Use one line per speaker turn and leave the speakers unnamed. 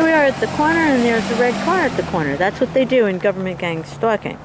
Here we are at the corner, and there's a red car at the corner. That's what they do in government gang stalking.